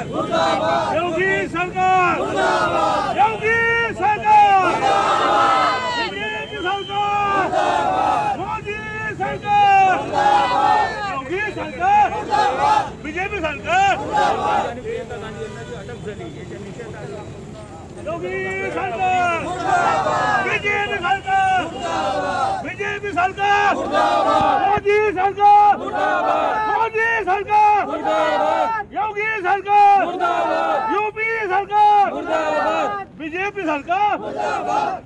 ਸਰਕਾਰ ਮੁਰਦਾਬਾਦ। ਯੋਗੀ ਸਰਕਾਰ। ਮੁਰਦਾਬਾਦ। ਯੋਗੀ ਸਰਕਾਰ। ਮੁਰਦਾਬਾਦ। ਯੋਗੀ ਸਰਕਾਰ। ਮੁਰਦਾਬਾਦ ਮੋਦੀ ਸਰਕਾਰ। ਮੁਰਦਾਬਾਦ ਯੋਗੀ ਸਰਕਾਰ। ਮੁਰਦਾਬਾਦ। ਬੀਜੇਪੀ ਸਰਕਾਰ। ਮੁਰਦਾਬਾਦ। ਯੋਗੀ ਸਰਕਾਰ। ਮੁਰਦਾਬਾਦ। ਬੀਜੇਪੀ ਸਰਕਾਰ। ਮੁਰਦਾਬਾਦ। ਬੀਜੇਪੀ ਸਰਕਾਰ। ਮੁਰਦਾਬਾਦ ਮੋਦੀ ਸਰਕਾਰ। ਮੁਰਦਾਬਾਦ। सरकार। योगी सरकार। यूपी सरकार। बीजेपी सरकार।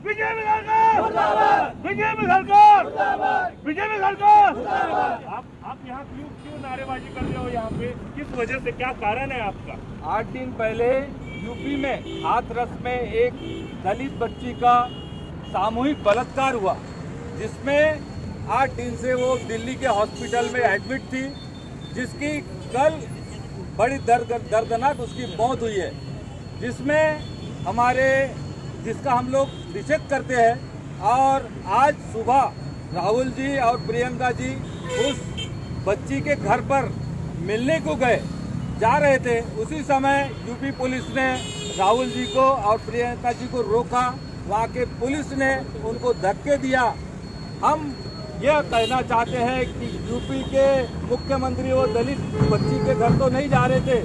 बीजेपी सरकार। बीजेपी सरकार। बीजेपी सरकार। आप आप यहाँ क्यों क्यों नारेबाजी कर रहे हो यहाँ पे? किस वजह से क्या कारण है आपका? आठ दिन पहले यूपी में हाथरस में एक दलित बच्ची का सामूहिक बलात्कार हुआ जिसमें आठ दिन से वो दिल्ली के हॉस्पिटल में एडमिट थी। जिसकी कल बड़ी दर्द, दर्दनाक उसकी मौत हुई है, जिसमें हमारे, जिसका हम लोग निषेध करते हैं, और आज सुबह राहुल जी और प्रियंका जी उस बच्ची के घर पर मिलने को गए, जा रहे थे। उसी समय यूपी पुलिस ने राहुल जी को और प्रियंका जी को रोका। वहाँ के पुलिस ने उनको धक्के दिया। हम यह कहना चाहते हैं कि यूपी के मुख्यमंत्री वो दलित बच्ची के घर तो नहीं जा रहे थे।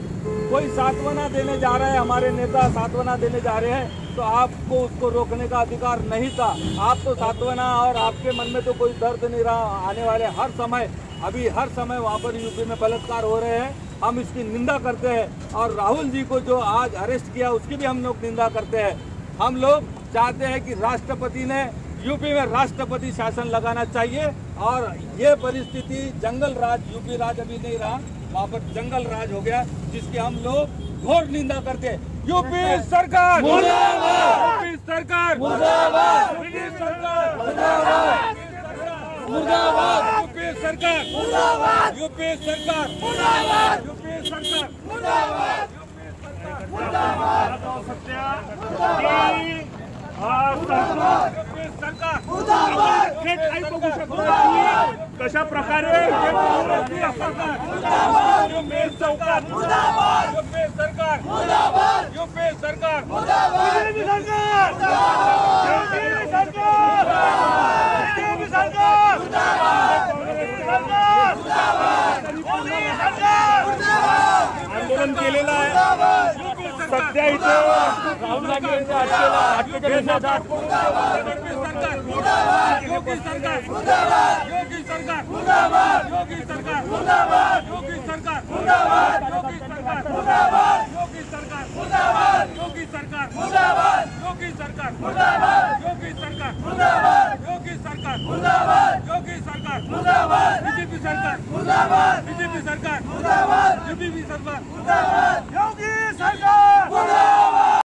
कोई सांत्वना देने जा रहे हैं, हमारे नेता सांत्वना देने जा रहे हैं तो आपको उसको रोकने का अधिकार नहीं था। आप तो सांत्वना और आपके मन में तो कोई दर्द नहीं रहा, आने वाले हर समय, अभी हर समय वहाँ पर यूपी में बलात्कार हो रहे हैं। हम इसकी निंदा करते हैं और राहुल जी को जो आज अरेस्ट किया, उसकी भी हम लोग निंदा करते हैं। हम लोग चाहते हैं कि राष्ट्रपति ने यूपी में राष्ट्रपति शासन लगाना चाहिए और ये परिस्थिति जंगल राज यूपी राज अभी नहीं रहा। वहाँ पर जंगल राज हो गया जिसकी हम लोग घोर निंदा करते यूपी सरकार! यूपी सरकार! यूपी सरकार! यूपी सरकार! यूपी सरकार! यूपी सरकार! हे काही बघू शकतो. कशा प्रकारे? सरकार आंदोलन केलेलं आहे. सध्या इथे राहुल गांधी यांच्या योगी सरकार योगी सरकार योगी सरकार योगी सरकार मुर्दाबाद। बीजेपी सरकार। मुर्दाबाद। यूपीपी सरकार। मुर्दाबाद। योगी सरकार। मुर्दाबाद।